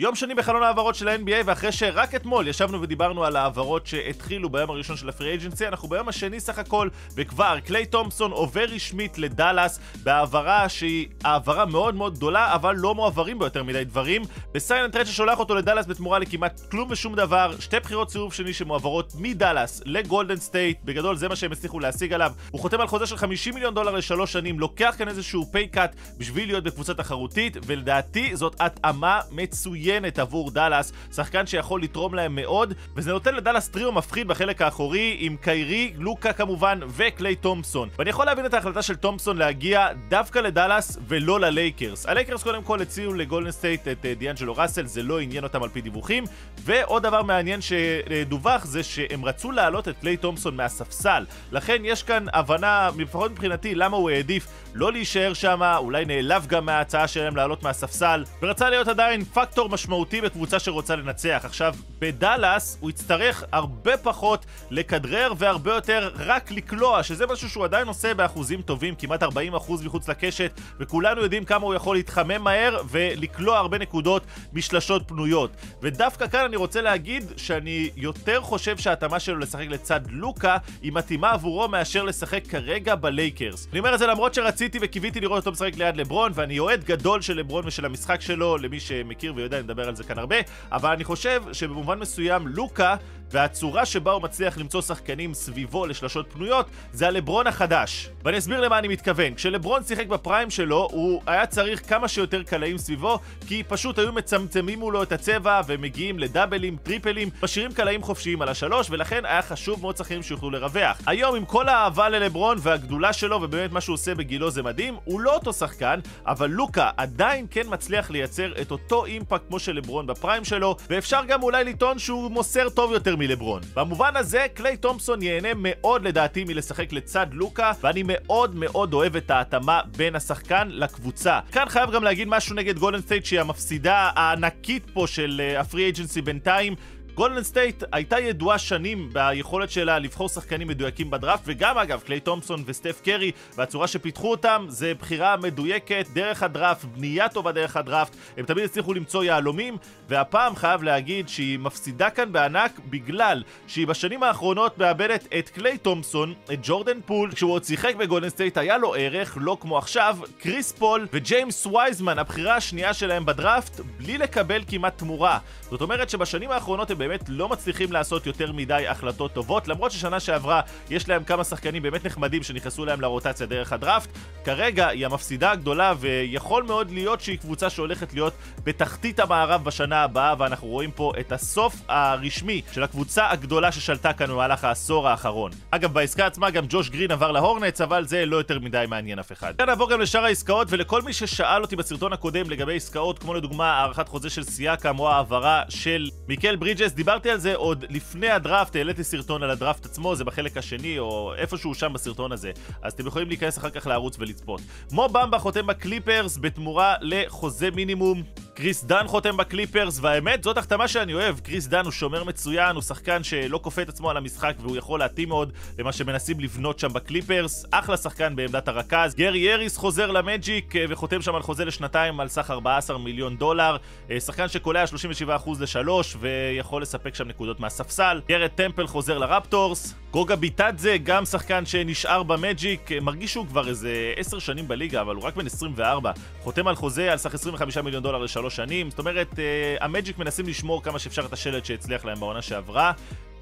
יום שני בחלון ההעברות של ה-NBA, ואחרי שרק אתמול ישבנו ודיברנו על ההעברות שהתחילו ביום הראשון של ה free agency, אנחנו ביום השני סך הכל, וכבר קליי תומפסון עובר רשמית לדאלאס, בהעברה שהיא העברה מאוד מאוד גדולה, אבל לא מועברים ביותר מדי דברים. ב sign and trade ששולח אותו לדאלאס בתמורה לכמעט כלום ושום דבר, שתי בחירות סיבוב שני שמועברות מדאלאס לגולדן סטייט, בגדול זה מה שהם הצליחו להשיג עליו. הוא חותם על חוזה של 50 מיליון דולר לשלוש שנים, לוקח כאן איזשהו pay cut בשביל להיות בקבוצה תחרותית, ולדעתי זאת התאמה מצוינת. מצוינת עבור דאלאס, שחקן שיכול לתרום להם מאוד, וזה נותן לדאלאס טריו מפחיד בחלק האחורי, עם קיירי, לוקה כמובן, וקליי תומפסון. ואני יכול להבין את ההחלטה של תומפסון להגיע דווקא לדאלאס ולא ללייקרס. הלייקרס קודם כל הציעו לגולדן סטייט את אה, דיאנג'לו ראסל, זה לא עניין אותם על פי דיווחים, ועוד דבר מעניין שדווח זה שהם רצו להעלות את קליי תומפסון מהספסל. לכן יש כאן הבנה, לפחות מבחינתי, למה הוא העדיף לא להישאר שם, אולי נעלב גם מההצעה שלהם לעלות מהספסל, ורצה להיות עדיין פקטור משמעותי בקבוצה שרוצה לנצח. עכשיו, בדאלאס הוא יצטרך הרבה פחות לכדרר והרבה יותר רק לקלוע, שזה משהו שהוא עדיין עושה באחוזים טובים, כמעט 40% מחוץ לקשת, וכולנו יודעים כמה הוא יכול להתחמם מהר ולקלוע הרבה נקודות משלשות פנויות. ודווקא כאן אני רוצה להגיד שאני יותר חושב שההתאמה שלו לשחק לצד לוקה היא מתאימה עבורו מאשר לשחק כרגע בלייקרס. אני אומר את זה למרות שרציתי וקיוויתי לראות אותו משחק ליד לברון, ואני אוהד גדול של לברון ושל המשחק שלו, למי שמכיר ויודע, אני מדבר על זה כאן הרבה, אבל אני חושב שבמובן מסוים לוקה והצורה שבה הוא מצליח למצוא שחקנים סביבו לשלשות פנויות זה הלברון החדש. ואני אסביר למה אני מתכוון. כשלברון שיחק ב prime שלו, הוא היה צריך כמה שיותר קלעים סביבו, כי פשוט היו מצמצמים מולו את הצבע ומגיעים לדאבלים, טריפלים, משאירים קלעים חופשיים על השלוש, ולכן היה חשוב מאוד שחקנים שיוכלו לרווח. היום עם כל האהבה ללברון והגדולה שלו, ובאמת מה שהוא עושה בגילו זה מדהים, הוא לא אותו שחקן, אבל לוקה עדיין כן מצליח לייצר את אותו אימפקט כמו של לברון ב prime שלו, ואפשר גם אולי לטעון שהוא מוסר טוב יותר מלברון. במובן הזה, קליי תומפסון ייהנה מאוד לדעתי מלשחק לצד לוקה, ואני מאוד מאוד אוהב את ההתאמה בין השחקן לקבוצה. כאן חייב גם להגיד משהו נגד גולדן סטייט שהיא המפסידה הענקית פה של ה free אה, agency בינתיים. גולדן סטייט הייתה ידועה שנים ביכולת שלה לבחור שחקנים מדויקים בדראפט, וגם אגב, קליי תומפסון וסטף קרי, והצורה שפיתחו אותם, זה בחירה מדויקת דרך הדראפט, בנייה טובה דרך הדראפט, הם תמיד הצליחו למצוא יהלומים, והפעם חייב להגיד שהיא מפסידה כאן בענק בגלל שהיא בשנים האחרונות מאבדת את קליי תומפסון, את ג'ורדן פול, כשהוא עוד שיחק בגולדן סטייט היה לו ערך, לא כמו עכשיו, קריס פול וג'יימס וייזמן, הבחירה השנייה שלהם בדראפט, בלי לקבל כמעט תמורה. זאת אומרת שבשנים האחרונות הם באמת לא מצליחים לעשות יותר מדי החלטות טובות, למרות ששנה שעברה יש להם כמה שחקנים באמת נחמדים שנכנסו להם לרוטציה דרך הדראפט. כרגע היא המפסידה הגדולה, ויכול מאוד להיות שהיא קבוצה שהולכת להיות בתחתית המערב בשנה הבאה, ואנחנו רואים פה את הסוף הרשמי של הקבוצה הגדולה ששלטה כאן במהלך העשור האחרון. אגב, בעסקה עצמה גם ג'וש גרין עבר להורנץ, אבל זה לא יותר מדי מעניין אף אחד. כאן נעבור גם לשאר העסקאות, ולכל מי ששאל אותי בסרטון הקודם לגבי עסקאות, כמו לדוגמה הארכת חוזה של סיאקה, או העברה של מיקל ברידג'ס, דיברתי על זה עוד לפני הדראפט, העליתי סרטון על הדראפט עצמו, זה בחלק השני, או איפשהו שם בסרטון הזה. אז אתם יכולים להיכנס אחר כך לערוץ ולצפות. מו במבה חותם בקליפרס בתמורה לחוזה מינימום. קריס דאן חותם בקליפרס, והאמת, זאת החתמה שאני אוהב. קריס דאן הוא שומר מצוין, הוא שחקן שלא כופה את עצמו על המשחק, והוא יכול להתאים מאוד למה שמנסים לבנות שם בקליפרס. אחלה שחקן בעמדת הרכז. גרי האריס חוזר למג'יק, וחותם שם על חוזה לשנתיים על סך 14 מיליון דולר. שחקן שקולע 37% לשלוש, ויכול לספק שם נקודות מהספסל. גארט טמפל חוזר לרפטורס. גוגה ביטאדזה, גם שחקן שנשאר במג'יק, מרגיש שהוא כבר איזה 10 שנים בליגה, אבל הוא רק בן 24. חותם על חוזה על סך 25 מיליון דולר לשלוש שנים. זאת אומרת, אה, המג'יק מנסים לשמור כמה שאפשר את השלד שהצליח להם בעונה שעברה.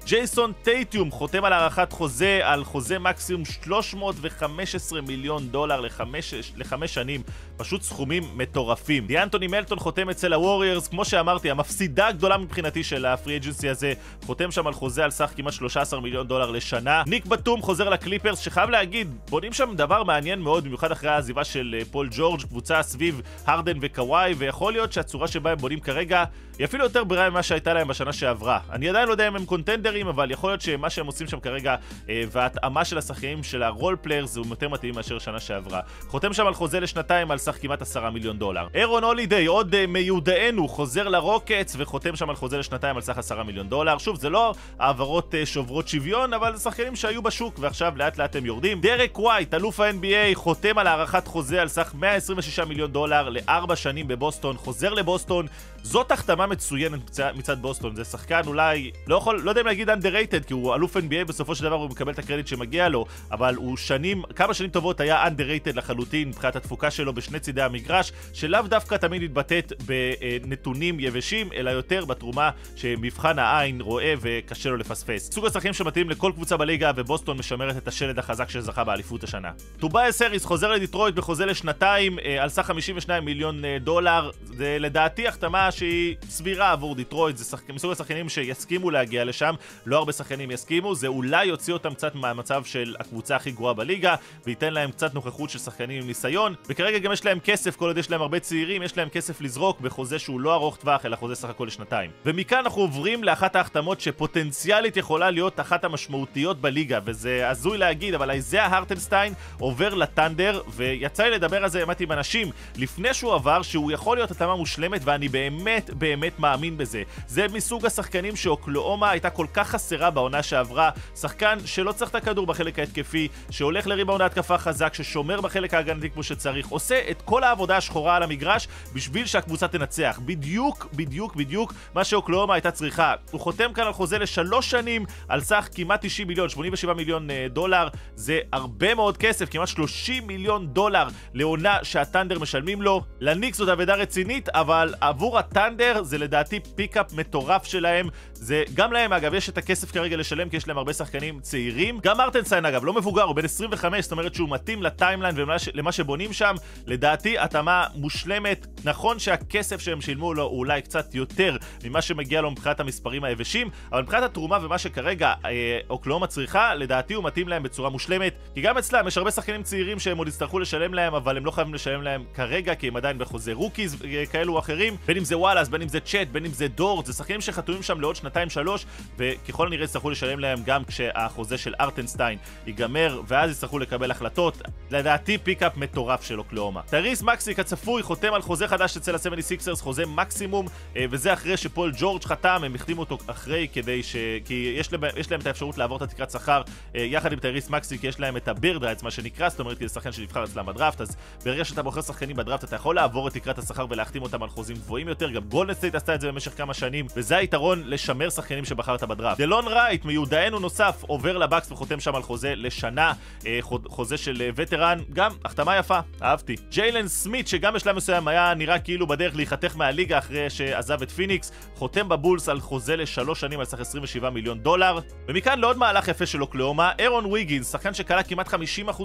ג'ייסון טייטום חותם על הארכת חוזה, על חוזה מקסימום 315 מיליון דולר לחמש, לחמש שנים, פשוט סכומים מטורפים. דיאנתוני מלטון חותם אצל הווריירס, כמו שאמרתי, המפסידה הגדולה מבחינתי של ה free agency הזה, חותם שם על חוזה על סך כמעט 13 מיליון דולר לשנה. ניק בתום חוזר לקליפרס, שחייב להגיד, בונים שם דבר מעניין מאוד, במיוחד אחרי העזיבה של פול ג'ורג', קבוצה סביב הרדן וקוואי, ויכול להיות שהצורה שבה הם בונים כרגע היא אפילו יותר בריאה ממה שהייתה להם בשנה שעברה. אני עדיין לא יודע אם הם קונטנדרים, אבל יכול להיות שמה שהם עושים שם כרגע, אה, וההתאמה של השחקנים של ה role players, הוא יותר מתאים מאשר שנה שעברה. חותם שם על חוזה לשנתיים על סך כמעט עשרה מיליון דולר. אירון הולידיי, עוד אה, מיודענו, חוזר לרוקטס, וחותם שם על חוזה לשנתיים על סך עשרה מיליון דולר. שוב, זה לא העברות אה, שוברות שוויון, אבל זה שחקנים שהיו בשוק, ועכשיו לאט לאט הם יורדים. דרק ווייט, אלוף ה-NBA, חותם על הארכת חוזה על סך 126 מיליון דולר לארבע שנים בבוסטון, חוזר לבוסטון, זאת החתמה מצוינת מצד, בוסטון, זה שחקן אולי, לא יכול, לא יודע אם להגיד underrated, כי הוא אלוף NBA, בסופו של דבר הוא מקבל את הקרדיט שמגיע לו, אבל הוא שנים, כמה שנים טובות היה underrated לחלוטין מבחינת התפוקה שלו בשני צידי המגרש, שלאו דווקא תמיד מתבטאת בנתונים יבשים, אלא יותר בתרומה שמבחן העין רואה וקשה לו לפספס. סוג השחקנים שמתאים לכל קבוצה בליגה, ובוסטון משמרת את השלד החזק שזכה באליפות השנה. טוביאס האריס חוזר לדיטרויט בחוזה לשנתיים אה, על סך 52 מיליון אה, דולר. זה לדעתי החתמה שהיא סבירה עבור דיטרויט, זה שחק... מסוג השחקנים שיסכימו להגיע לשם, לא הרבה שחקנים יסכימו, זה אולי יוציא אותם קצת מהמצב של הקבוצה הכי גרועה בליגה, וייתן להם קצת נוכחות של שחקנים עם ניסיון, וכרגע גם יש להם כסף, כל עוד יש להם הרבה צעירים, יש להם כסף לזרוק בחוזה שהוא לא ארוך טווח, אלא חוזה סך הכל לשנתיים. ומכאן אנחנו עוברים לאחת ההחתמות שפוטנציאלית יכולה להיות אחת המשמעותיות בליגה, וזה הזוי להגיד, אבל איזאה הרטנסטיין עובר לטנדר, ויצא לי לדבר על זה, האמת, עם אנשים לפני שהוא עבר, שהוא יכול להיות התאמה מושלמת, ואני באמת באמת מאמין בזה. זה מסוג השחקנים שאוקלאומה הייתה כל כך חסרה בעונה שעברה, שחקן שלא צריך את הכדור בחלק ההתקפי, שהולך לריבאונד ההתקפה חזק, ששומר בחלק ההגנתי כמו שצריך, עושה את כל העבודה השחורה על המגרש בשביל שהקבוצה תנצח. בדיוק, בדיוק, בדיוק מה שאוקלאומה הייתה צריכה. הוא חותם כאן על חוזה לשלוש שנים, על סך כמעט 90 מיליון, 87 מיליון אה, דולר. זה הרבה מאוד כסף, כמעט 30 מיליון דולר לעונה שהת'אנדר משלמים לו. לניקס זאת אבדה רצינית, אבל עבור הת'אנדר זה לדעתי pickup מטורף שלהם. זה גם להם, אגב, יש את הכסף כרגע לשלם, כי יש להם הרבה שחקנים צעירים. גם הרטנשטיין, אגב, לא מבוגר, הוא בן 25, זאת אומרת שהוא מתאים ל timeline ולמה שבונים שם. לדעתי, התאמה מושלמת. נכון שהכסף שהם שילמו לו הוא אולי קצת יותר ממה שמגיע לו מבחינת המספרים היבשים, אבל מבחינת התרומה ומה שכרגע אה, אוקלהומה צריכה, לדעתי הוא מתאים להם בצורה מושלמת. כי גם אצלם יש הרבה שחקנים צעירים שהם עוד יצטרכו לשלם להם, אבל הם לא חייבים לשלם להם כרגע, כי הם עדיין בחוזה rookies אה, כאלו או אחרים. בין אם זה וואלאס, בין אם זה צ'אט, בין אם זה דורט, זה שחקנים שחתומים שם לעוד שנתיים-שלוש, וככל הנראה יצטרכו לשלם להם גם כשהחוזה של הרטנשטיין ייגמר, ואז יצטרכו לקבל החלטות. לדעתי pickup מטורף של אוקלהומה. טייריס מקסי כצפוי חותם על חוזה חדש אצל ה-76ers, חוזה מקסימום, אה, וזה אחרי שפול ג'ורג' חתם, הם החתימו אותו אחרי כדי ש... כי יש להם, יש להם את האפשרות לעבור את התקרת שכר אה, יחד עם טייריס מקסי, יש להם את ה Bird rights, מה שנקרא, זאת אומרת, כי זה שחקן שנבחר אצלם בדראפט, אז ברגע שאתה בוחר שחקנים בדראפט, אתה יכול לעבור את תקרת השכר ולהחתים אותם על חוזים גבוהים יותר, גם גולדן סטייט עשתה את זה במשך כמה שנים, וזה היתרון לשמר שחקנים שבחרת בדראפט. דלון רייט, מיודענו נוסף, עובר לבקס וחותם שם על חוזה לשנה, אה, חוזה של וטרן, גם החתמה יפה, אהבתי. ג'יילן סמית, שגם בשלב מסוים היה נראה כאילו בדרך להיחתך מהליגה אחרי שעזב את פיניקס, חותם בבולס על חוזה לשלוש שנים על סך 27 מיליון דולר. ומכאן לעוד מהלך יפה של אוקלאומה, אירון ויגינס, שחקן שקלע כמעט 50%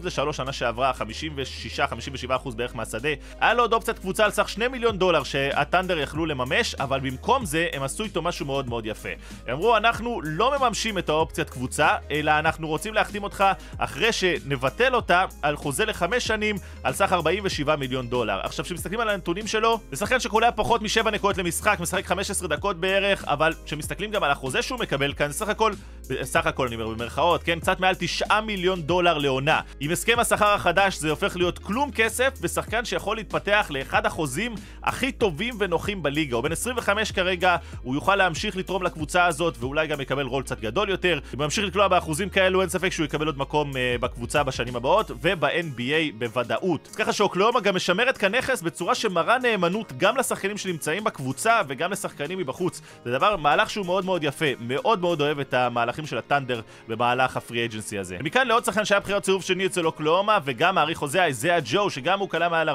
לשלוש שנה שעברה, 56-57% בערך מהשדה, היה לו עוד אופציית קבוצה על סך 2 מיליון דולר שהטנדר יכלו לממש, אבל במקום זה הם עשו איתו משהו מאוד מאוד יפה. הם אמרו, אנחנו לא מממשים את האופציית קבוצה, אלא אנחנו רוצים להחתים אותך אחרי שנבטל אותה על חוזה לחמש שנים על סך 47 מיליון דולר. עכשיו, כשמסתכלים על הנתונים שלו, זה שחקן שקולע פחות מ-7 נקודות למשחק, משחק 15 דקות בערך, אבל כשמסתכלים גם על החוזה שהוא מקבל כאן, סך הכל, סך הכל אני אומר במרכאות, כן, קצת מעל 9 מיליון דולר לעונה. עם הסכם השכר החדש זה הופך להיות כלום כסף, ושחקן שיכול להתפתח לאחד החוזים הכי טובים ונוחים בליגה. הוא בן 25 כרגע, הוא יוכל להמשיך לתרום לקבוצה הזאת, ואולי גם יקבל רול קצת גדול יותר. אם הוא ימשיך לקלוע באחוזים כאלו, אין ספק שהוא יקבל עוד מקום uh, בקבוצה בשנים הבאות, וב-NBA בוודאות. אז ככה שאוקלאומה גם משמרת כנכס בצורה שמראה נאמנות גם לשחקנים שנמצאים בקבוצה וגם לשחקנים מבחוץ. זה דבר, מהלך שהוא מאוד מאוד יפה. מאוד מאוד אוהב את המהלכים של הטנדר במהלך הפרי אג'נסי הזה. ומכאן לעוד שחקן שהיה בחירת סיבוב שני אצל אוקלאומה, וגם מעריך חוזה איזאה ג'ו, שגם הוא כלה מעל 41%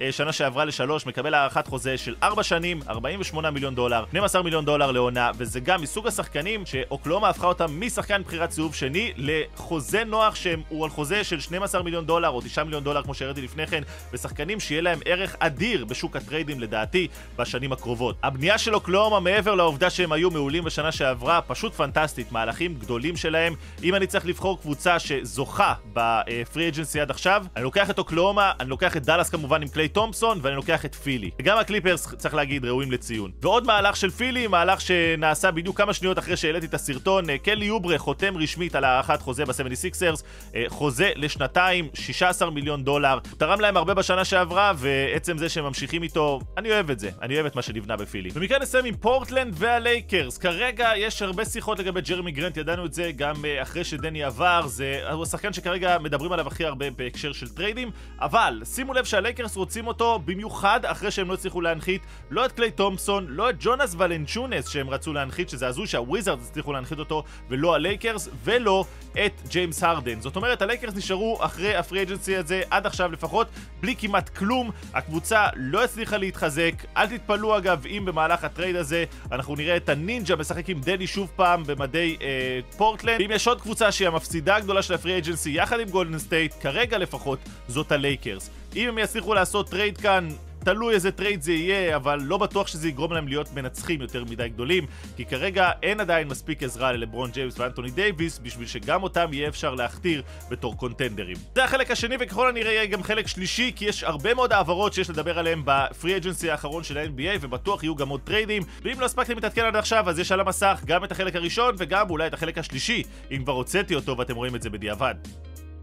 אה, שנה שעברה לשלוש, מקבל הארכת חוזה של 4 שנים, 48 מיליון דולר, 12 מיליון דולר לעונה, וזה גם מסוג השחקנים שאוקלאומה הפכה אותם משחקן בחירת סיבוב שני לחוזה נוח שהוא על חוזה של 12 מיליון דולר או 9 מיליון דולר כמו שהראיתי לפני כן, ושחקנים שיהיה להם ערך אדיר בשוק הטריידים לדעתי בשנים הקרובות. הבנייה של אוקלאומה מעבר לעובדה שהם היו מעולים בשנה שעברה, פשוט פנטסטית, מהלכים גדולים שלהם. אם אני צריך לבחור קבוצה שזוכה בפרי אג'נסי עד עכשיו, אני לוקח את אוקלאומה, אני לוקח את דאלאס כמובן עם קליי תומפסון, ואני לוקח את פילי. וגם הקליפרס, צריך להגיד, ראויים לציון. ועוד מהלך של פילי, מהלך שנעשה בדיוק כמה שניות אחרי שהעליתי את הסרטון, אה, קלי אוברה חותם רשמית על הארכת חוזה ב-76ers, אה, חוזה לשנתיים, 16 מיליון דולר. תרם להם הרבה בשנה שעברה, ועצם זה שהם ממשיכים איתו, אני אוהב את זה. אני אוהב את מה שנבנה בפילי. ומכאן נסיים עם פורטלנד והלייקרס. כרגע יש הרבה שיחות לגבי ג'רמי גרנט, ידענו את זה גם אה, אחרי שדני עבר, זה הוא השחקן שכרגע מדברים עליו הכי הרבה בהקשר של טריידים, אבל שימו לב שהלייקרס רוצים אותו במיוחד אחרי שהם לא הצליחו להנחית לא את קליי תומפסון, לא את יונאס ולנצ'ונאס שהם רצו להנחית, שזה הזוי שהוויזארדס הצליחו להנחית אותו, ולא הלייקרס, ולא את ג'יימס הרדן. זאת אומרת, הלייקרס נשארו אחרי ה free agency הזה, עד עכשיו לפחות, בלי כמעט כלום. הקבוצה לא הצליחה להתחזק. אל תתפלאו אגב, אם במהלך ה trade הזה אנחנו נראה את הנינג'ה משחק עם דני שוב פעם במדי אה, פורטלנד. ואם יש עוד קבוצה שהיא המפסידה הגדולה של ה free agency יחד עם גולדן סטייט, כרגע לפחות, זאת הלייקרס. אם הם יצליחו לעשות trade כאן תלוי איזה trade זה יהיה, אבל לא בטוח שזה יגרום להם להיות מנצחים יותר מדי גדולים, כי כרגע אין עדיין מספיק עזרה ללברון ג'יימס ואנטוני דייוויס, בשביל שגם אותם יהיה אפשר להכתיר בתור קונטנדרים. זה החלק השני, וככל הנראה יהיה גם חלק שלישי, כי יש הרבה מאוד העברות שיש לדבר עליהם ב free agency האחרון של ה-NBA, ובטוח יהיו גם עוד טריידים, ואם לא הספקתם להתעדכן עד עכשיו, אז יש על המסך גם את החלק הראשון, וגם אולי את החלק השלישי, אם כבר הוצאתי אותו ואתם רואים את זה בדיעבד.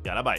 יאללה ביי.